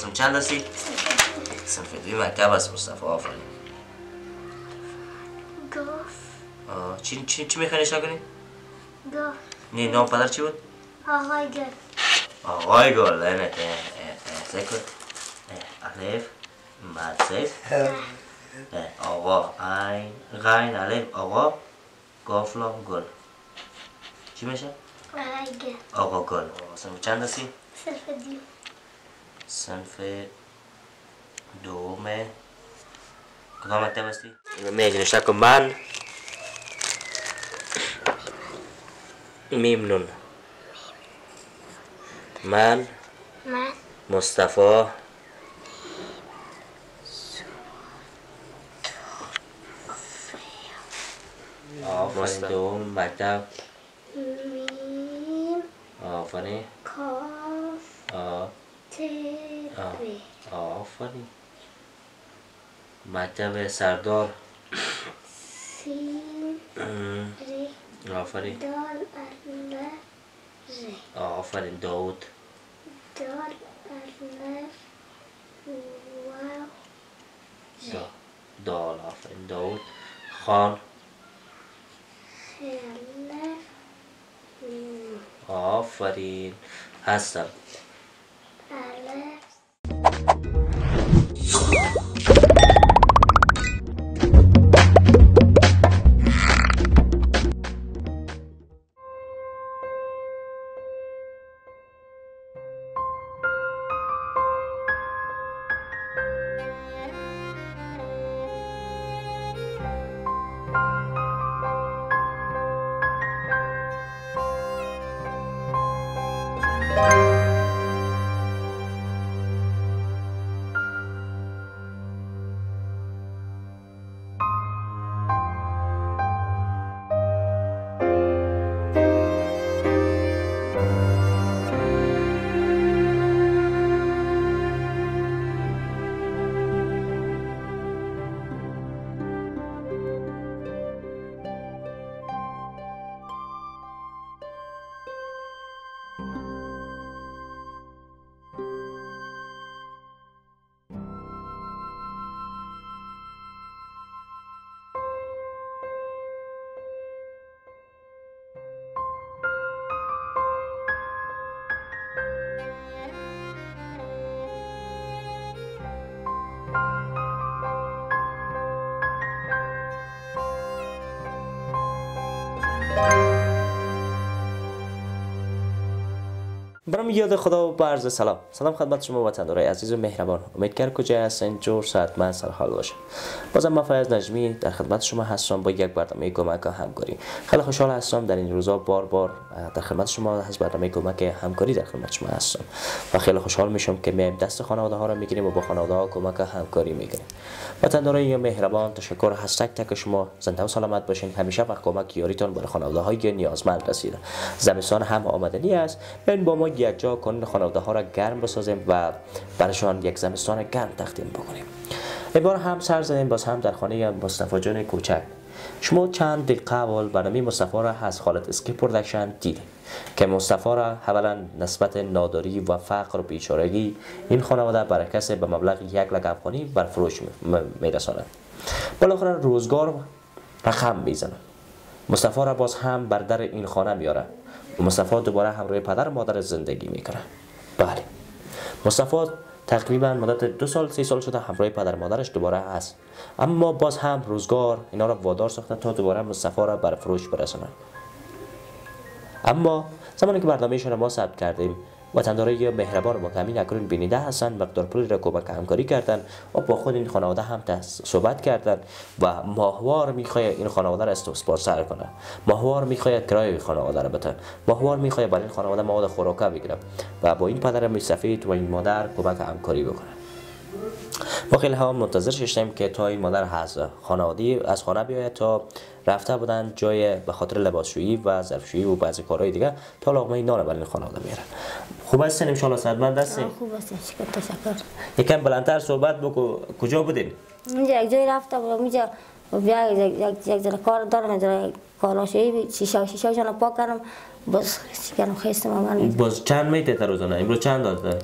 آرسم چند هستی؟ صنف دوی مکتب هست مصطفی آفرین گفت آه، چی چی چی می‌خوای نشا کنی؟ گفت نه نام پدر چی بود؟ آقای گل آقای گل سکر اه، الف مد سیف اه، آقا عین غین الف آقا گاف لام گل چی میشه؟ آقای گل آقا گل چند هستی؟ صرف دیو صنف دومه کدام مکتب هستی؟ میگه نشته کن من میم نون من من مصطفی آفرین دوم مکتب میم آفرین کاف آه ر آفرین. مکتب سردار. سین آفرین. دال الف ر آفرین. داود. دال دا دال. آفرین. داود. خان. آفرین. هستم. برام یاد خدا و برز سلام. سلام خدمت شما وطندارای عزیز و مهربان. امیدوارم کجا هستین؟ جور ساعت من سر حال باشه. بازم من فیض نجمی در خدمت شما هستم با یک برنامه کمک همکاری. خیلی خوشحال هستم در این روزا بار بار در خدمت شما از برنامه کمک همکاری در خدمت شما هستم. و خیلی خوشحال میشم که میایم دست خانواده ها رو می‌گیریم و با خانواده ها کمک همکاری می‌کنیم. وطندارای مهربان تشکر از تک تک شما. زنده و سلامت باشین. همیشه و کمک یاریتان برای خانواده های نیازمند رسیده. زمستان هم آمدنی است. بیاین با ما یک جا کنین خانواده ها را گرم بسازیم و برشان یک زمستان گرم تقدیم بکنیم. این بار هم سر زدیم باز هم در خانه مصطفی جان کوچک. شما چند دقیقه اول برنامه مصطفی را از خالد اسکی Production دیدیم که مصطفی را اولا نسبت ناداری و فقر و بیچارگی این خانواده برکس به مبلغ یک بر فروش میرساند. بالاخره روزگار رقم می‌زنه مصطفی را باز هم بر در این خانه میاره مصطفی دوباره همراه پدر و مادر زندگی می‌کنه بله. مصطفی تقریبا مدت دو سال سه سال شده همراه پدر مادرش دوباره هست. اما باز هم روزگار اینا را وادار ساخته تا دوباره مصطفی را بر فروش برسانند اما زمانی که برنامه ما ثبت کردیم وطندارای مهربان ما که همین اکنون بینیده هستند مقدار پولی را کمک همکاری کردن و با خود این خانواده هم صحبت کردن و ماهوار می‌خواد این خانواده را اسپانسر کنه. ماهوار می‌خواد کرایه خانواده را بتن ماهوار می‌خواد برای این خانواده مواد خوراکه بگیره و با این پدر سفید و این مادر کمک همکاری بکنه. ما خیلی هم منتظر شدیم که تا این مادر از خانوادی از خانه بیاید تا رفته بودن جای به خاطر لباسشویی و ظرفشویی و بعضی کارهای دیگه تا لقمه نان برای خانواده میارن خوب هستین ان شاء الله صحتمند هستین؟ خوب شکر تشکر یکم بلندتر صحبت بکو. کجا بودین؟ اینجا یک جایی رفته بودم. اینجا بیا یک یک کار دارم اینجا کالاشویی شیشه شیشهشان پاک کردم. بس کردم خستم من باز چند میته روزانه؟ امروز چند داده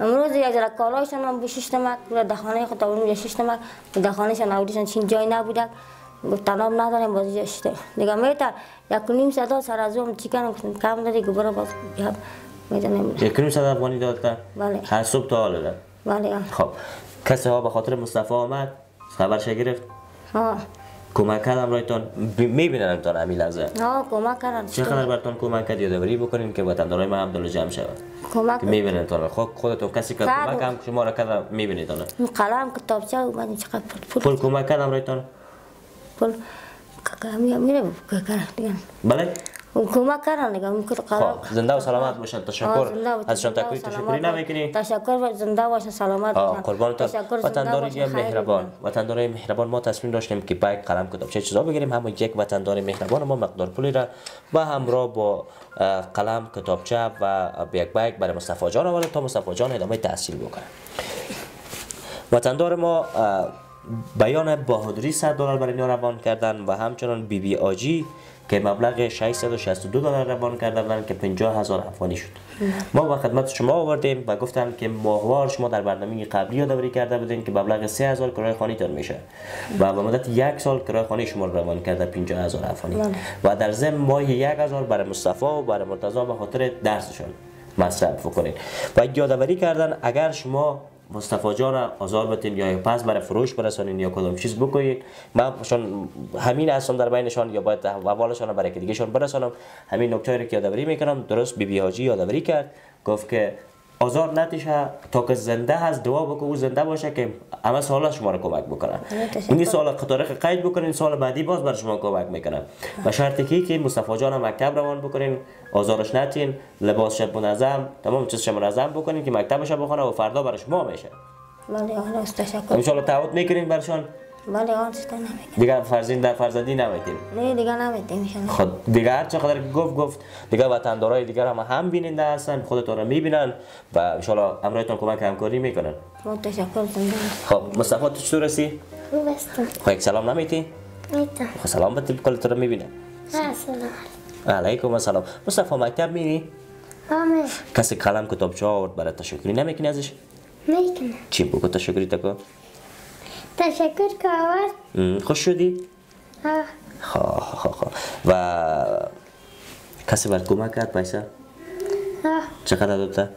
امروز یک ذره کالاشان هم به شش نمک بود دخانه خود اون شش نمک دخانهشان اودیشان چین جای نبود گفت تناب ندارم باز جشته. دیگه میتر یک نیم صدا سر از اون چیکن کم داری که برو باز. بیاد می‌دونم یک نیم صد افغانی دادن بله. هر صبح تا حالا ده. بله. خب. کسی ها به خاطر مصطفی آمد. خبرش گرفت؟ ها. کمک کردم رایتان می‌بینن تان همین لحظه. ها کمک کردن چقدر برتان کمک کرد؟ یادآوری بکنین که وطندارای ما هم دل جمع شود. کمک می‌بینن تان. خود خودتون کسی که کرد. کمک هم شما را کردم می‌بینید تان. این قلم کتابچه و بعد چقدر پول پول پول کمک کردم رایتان پول کمی میره بله؟ اون کمک کردن دیگه اون خب زنده و سلامت باشن تشکر و زنده و تکوی تشکری. نمی‌کنی تشکر و زنده باشه سلامت باشن. تشکر زنده وطنداری مهربان. وطنداری مهربان ما تصمیم داشتیم که bag قلم کتاب چه چیزا بگیریم همون یک وطندار مهربان ما مقدار پولی را و همراه با قلم کتابچه و bag bag برای مصطفی جان آورد تا مصطفی جان ادامه تحصیل بکنه وطندار ما بیان بهادری 100 دلار برای اینا روان کردن و همچنان بی بی آجی که مبلغ 662 دلار روان کرده بودن که 50 هزار افغانی شد. ما با خدمت شما آوردیم و گفتن که ماهوار شما در برنامه قبلی یادآوری کرده بودین که مبلغ 3000 کرایه خانه تان میشه و به مدت یک سال کرایه خانه شما رو روان کرده 50 هزار افغانی. و در ضمن ماه 1000 برای مصطفی و برای مرتضی به خاطر درسشان مصرف بکنید و یادآوری کردن اگر شما مصطفی جان را آزار بتین یا پس برای فروش برسانین یا کدام چیز بکنید من شان همین هستم در بینشان یا باید حوالشان را برای که دیگهشان برسانم. همین نکته رو که یادآوری می‌کنم. درست بی بی حاجی یادآوری کرد. گفت که آزار نتیشه تا که زنده هست دعا بکن او زنده باشه که همه سال شما رو کمک بکنه. این سال تاریخ قید بکنین سال بعدی باز بر شما کمک می‌کنه. و شرطی که که مصطفی جان مکتب روان بکنین آزارش نتین لباسش منظم تمام چیزش منظم بکنین که مکتبش بخونه و فردا برای شما میشه. است تشکر ان شاء الله تعهد می‌کنین برشان. بله آن است نمیگم دیگه فرزند در فرزندی نمیتین نه دیگه نمیتیم خود دیگه هر چقدر که گفت گفت. دیگه وطندارای دیگر هم هم بیننده هستن خودتون رو می‌بینن و ان شاء الله همراهتون کمک همکاری می‌کنن. ما باش. خب مصطفی تو چطور هستی؟ خوب هستم خب یک سلام نمیتی؟ میتم خب سلام بده کل تو رو می‌بینه. سلام. علیکم السلام. مصطفی مکتب میری؟ آمه کسی قلم کتابچه آورد برای تشکری نمی‌کنی ازش؟ می‌کنم چی بگو؟ تشکری تکو؟ تشکر که آورد ام، خوش شدی؟ خب خب خب و کسی برات کمک کرد پیسه؟ آه چقدر داده؟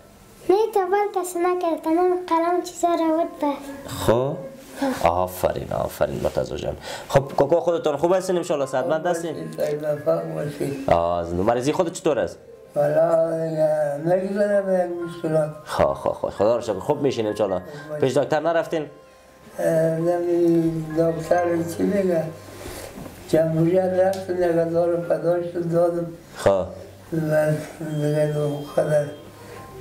نه تا بر کسی نکرد. تمام قلم چیزا را بود بس خب. آفرین آفرین. مرتضی جان. خب کوکو خودتون خوب هستین؟ ان شاء الله صحتمند هستین زنده مریضی خودت چطور است؟ حالا نگذارم مشکلات خب خب خب. خدا رو شکر. خوب میشین ان شاء الله پیش دکتر نرفتین؟ دکتر چی میگه جمهوریت رفت نگذار پداش دادم خب. و دیگه دو خدر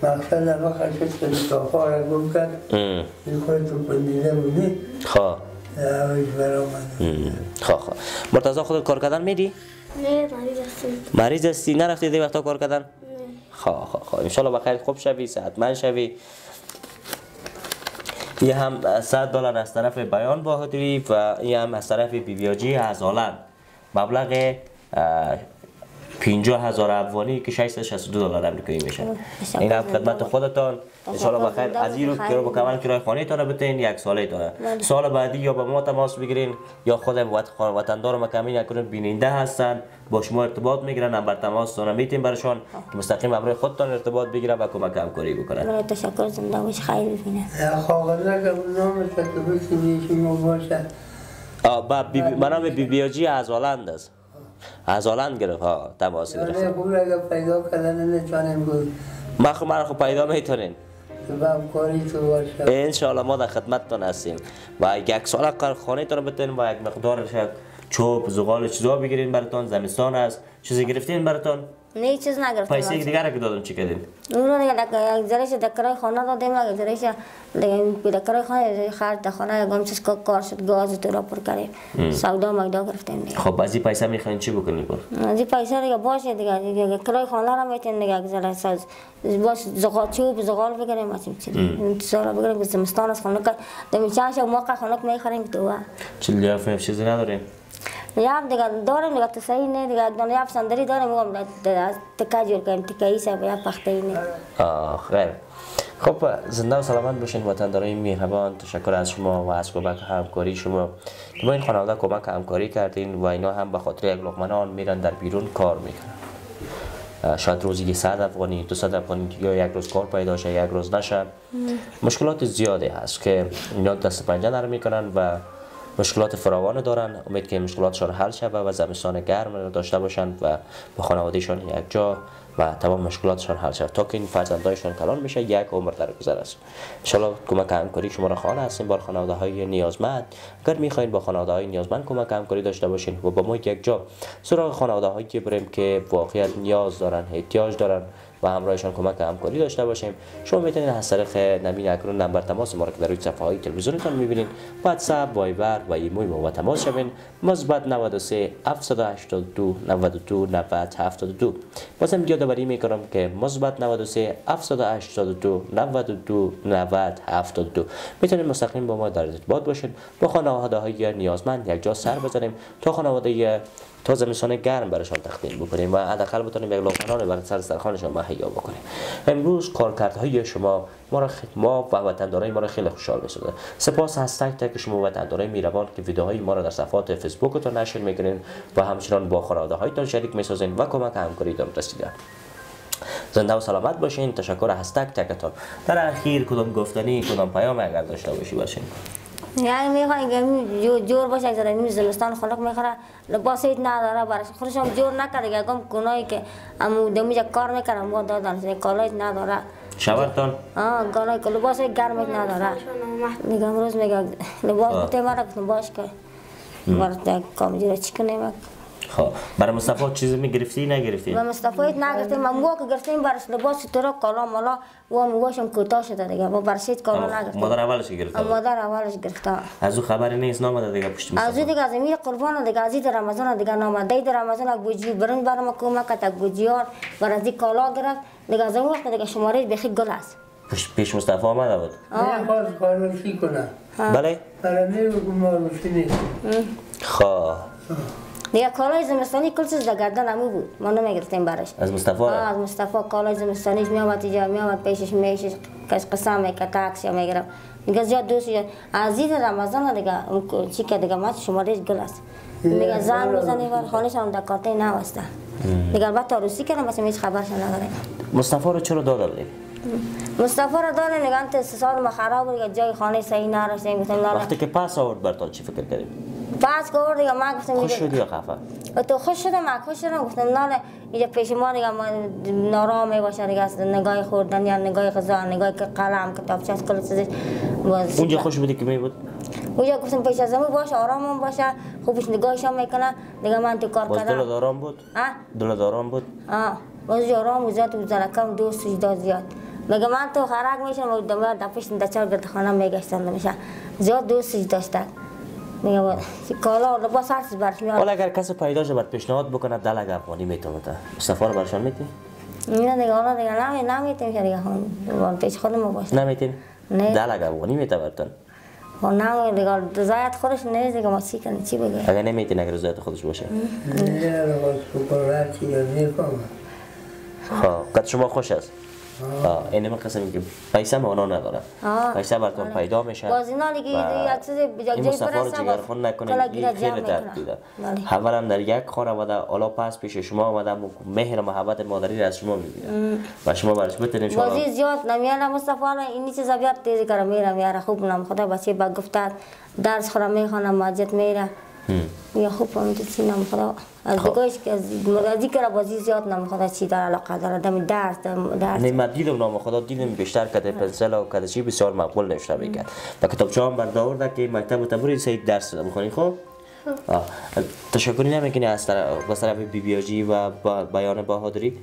مقصد نفخر شد که مصطفا را گم کرد این خودتو پندیده بودی خب اوش ام، خب. خب مرتضی خودت کار کردن میدی نه مریض هستم. مریض هستی؟ نرفتی دی وقتا کار کردن؟ خب خب خب. ان شاء الله بخیر خوب شوی صحتمند شوی. یه هم 100 دلار از طرف بیان بهادری و یه هم از طرف بی بی از هلند مبلغ 50 هزار افغانی که 662 دلار امریکایی میشه. این هم خدمت خودتان. ان شاء الله بخیر از این رو که رو بکمل کرای خانه تانه بتین یک ساله تانه سال بعدی یا با ما تماس بگیرین یا خود وط- وطندار ما کمی نکنین بیننده هستن. با شما ارتباط می‌گیرن نمبر تماس تانه میتین برشان که مستقیم همراه خودتان ارتباط بگیرن و کمک همکاری بکنن. بله تشکر. زنده باش. خیر ببینه کاغذه که نام تکبه که شما باشه. آه با بی بی منم بی از هلند است. از هلند گرفت ها تماس گرفت خوب اگه پیدا کردن نتوانیم بود ما خو من خو پیدا همکاری تو انشاءالله ما در خدمتتان هستیم. و یک سال کار خانه تان بتین و یک مقدار یک چوب زغال چیزا بگیرین براتان زمستان است چیزی گرفتین براتان نه چیز نگرفتم پیسه دیگر که دادن چی کردین اون رو دیگه دک- یک ذرهش دکرای خانه دادیم یک ذرهش دیگه دکرای خانه خرج در خانه یکم چیز که کار شد گاز تو را پر کردیم سودا مگدا گرفتیم دیگه خب از این پیسه می‌خواین چی بکنین بر از این پیسه دیگه باشه دیگه دیگه کرای خانه را می‌تونیم دیگه یک ذره ساز باش زغال چوب یاب دیگه داریم دیگه تو صحیح نه دیگه دونه یاب صندلی داریم هم تکا جور کنیم تکایی سب یا پخته ای نه آه خیر خب زنده و سلامت باشین وطندارای مهربان تشکر از شما و از کمک همکاری شما با این خانواده کمک همکاری کردین و اینا هم به خاطر یک لقمه نان میرن در بیرون کار می‌کنن شاید روزی که 100 افغانی 200 افغانی یا یک روز کار پیدا شه یک روز نشه مشکلات زیادی هست که اینا دست پنجه نرم می‌کنن و مشکلات فراوان دارن. امید که مشکلاتشان حل شود و زمستان گرم را داشته باشند و با خانوادهشان یک جا و تمام مشکلاتشان حل شود. تا که این فرزندایشان کلان میشه یک عمر در گذر است. انشالله کمک همکاری شما را خواهان هستیم با خانواده های نیازمند. اگر می‌خواین با خانواده های نیازمند کمک همکاری داشته باشین و با ما یک جا. سراغ خانواده هایی بریم که واقعا نیاز دارن احتیاج دارن. و همراهشان کمک همکاری داشته باشیم. شما می‌تونید از طریق نمین اکرون نمبر تماس ما را که در روی صفحه های تلویزیونتان می‌بینید. واتساپ وایبر و ایموی ما و تماس شوین. مثبت 93 782 92 90 72 بازم یادآوری می‌کنم که مثبت 93 782 92 90 72 می‌تونید مستقیم با ما در ارتباط باشید با خانواده های نیازمند یک جا سر بزنیم. تا خانواده تا زمستان گرم برایشان تقدیم بکنیم و حداقل بتونیم یک لقمه برای سر سرخانشان مهیا بکنیم. امروز کارکردهای شما ما را خ... ما و وطندارای ما را خیلی خوشحال می‌سازه. سپاس از تک تک شما وطندارای میروان که ویدیوهای ما را در صفحات فیسبوکتون نشر می‌کنین و همچنان با خانواده هایتان شریک می‌سازین و کمک همکاریتان رسیدن. زنده و سلامت باشین. تشکر از تک تکتان در اخیر کدام گفتنی کدام پیام اگر داشته باشی باشین یعنی می‌خواین که جو- جور باشه که این زمستان خلق می‌خوره لباس هیچ نداره برش خودش هم جور نکرده کم کنایی که امو دمیجا کار می‌کنه ما دادن کالایت نداره شورتان آه گانای که لباس گرم نداره میگم امروز میگه لباس بوده مرا باش که برات کام جیره چی کنیم خب. برای مصطفی چیزی می‌گرفتی نگرفتی؟ و مصطفی نگرفتیم. ما مو که گرفتیم برش لباس تو را کالا مالا و مواشم کوتاه شده دیگه. با برشید کالا نگرفتیم. مادر اولش گرفته بود. مادر اولش گرفته. از او خبری نیست نامده دیگه پشت از مصطفی این دیگه از این قربان دیگه از در رمضان دیگه نامده. در رمضان گوجی برن برام کمک تا گوجیار بر از کالا گرفت. دیگه از اون وقت دیگه شماره بخی گل است. پشت پیش مصطفی آمده بود. نه خواست کارمشی کنه بله. برای که معروفی نیست. خب. دیگه کالای زمستانی کل چیز در گردن امو بود ما نمی‌گرفتیم برش از مصطفی آه، از مصطفی کالای زمستانیش می آمد اینجا می آمد پیشش میشش کس قسم می‌کرد تاکسی میگرم میگه زیاد دوست از این رمضان دیگه اون چی که دیگه ما شماره گل است میگه زن می‌زنی بر خانش هم در کارته نوسته دیگه البته عروسی کردم مثلا هیچ خبرش نداره مصطفی رو چرا بودی مصطفی را داره نگه انت سال ما خراب بود جای خانه صحیح نرسیم گفتم نه وقتی که پس آورد برتان چی فکر کردی که آورد دیگه من گفتم خوش شدی یا خفه؟ تو خوش شدم من خوش شدم گفتم نه اینجا پیش ما دیگه ما نارام باشه دیگه از نگاه خوردن یا نگاه غذا نگاه که قلم کتابچه از کل چیزش اونجا خوش بودی که می بود؟ اونجا گفتم پیش از باشه آرام هم باشه. خوبش نگاهش هم می‌کنه. دیگه من تو کار کردم. دارام بود؟ ها؟ دل دارام بود؟ آه باز آرام و زیاد و زرکم دوست زیاد زیاد. میگه من تو خرک میشم و دمه دپش دچار گرد خانه میگشتم میشه. زیاد دوست داشته میگه با- کالا و لباس هر چیز برش میاد حالا اگر کسی پیدا شه بعد پیشنهاد بکنه دل اگر افغانی می‌تونه مصطفی رو برشان میتی نه دیگه حالا دیگه نمی نمیتیم که دیگه خون پیش خودم باشه نمیتین نه. دل اگر افغانی میته برتان خب نه دیگه رضایت خودش نیست دیگه ما چی کنیم چی بگه اگر نمیتین اگر رضایت خودش باشه نه رو باز بکنه یا می‌کنه خب قد شما خوش است این من قسم که پیسه ما اونا نداره. پیسه براتون پیدا میشه. باز اینا دیگه یک چیز یک این جای مصطفی جگرخون جمع خیلی درد. دیده بله. اولا در یک خانواده حالا پس پیش شما آمده مهر و محبت مادری را از شما می‌بینه و شما برش بتونین شما بازی زیاد نمیاره مصطفی این چیزا بیاد تیزی کرا میره میاره خوب نام خدا بچه با گفتار درس خورا می‌خوانه مسجد میره. یا خوب فهمیدی چی نمی‌خواد از دیگهش که از از دیگه بازی زیاد نمی‌خواد چی در علاقه داره؟ دم درس دم درس نه دیدم نام خدا دیدم بیشتر کده پنسل و کده چی بسیار مقبول نوشته می‌کرد و کتابچه هم بردارده که مکتب تبری سید درس می‌خونی خب آه. تشکری نمی‌کنی از طرف بی بی جی و بیان بهادری؟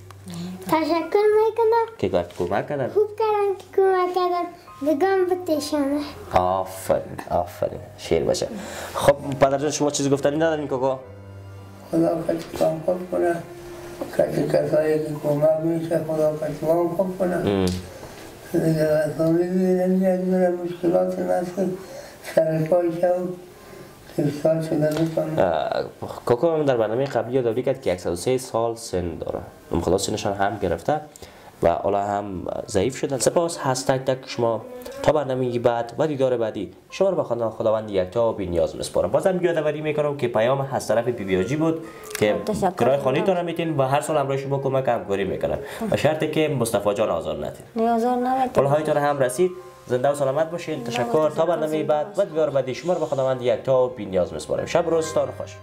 تشکر می‌کنم که گفت کمک کردن خوب کردن که کمک کردن بگم بتشانه آفرین آفرین شیر باشه خب پدر جان شما چیزی گفتنی ندارین کوکو خدا کتفان خوب کنه کسی کسایی که کمک میشه خدا کتفان خوب کنه. دیگه اصلا می‌دونیم یک دونه مشکلات نسل سر پای شد سال شده کوکو هم در برنامه قبلی یادآوری کرد که 103 سال سن داره. اون خدا سنشان هم گرفته و حالا هم ضعیف شدن سپاس هست تک تک شما تا برنامه بعد و دیدار بعدی. شما رو به خدا خداوند یکتا بی نیاز میسپارم. بازم یادآوری می‌کنم که پیام از طرف بی بی بود که تشکر. کرای خانه تون میتین و هر سال همراه شما کمک همکاری می‌کنن. و شرطی که مصطفی جان آزار ندین نیازار هایتان هم رسید. زنده و سلامت باشین. تشکر. تا برنامه بعد. و دیدار بعدی شما رو به خداوند یکتا و بی نیاز میسپارم شب و روزتان خوش.